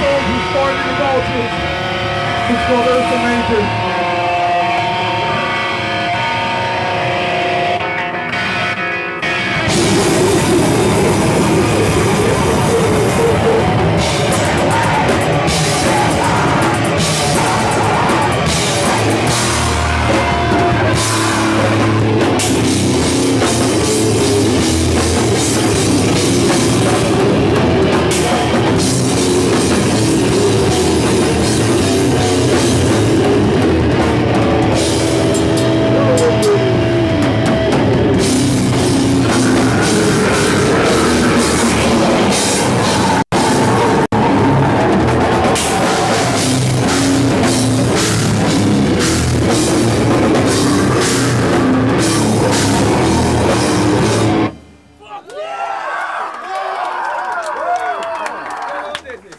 soul who's born in Ursa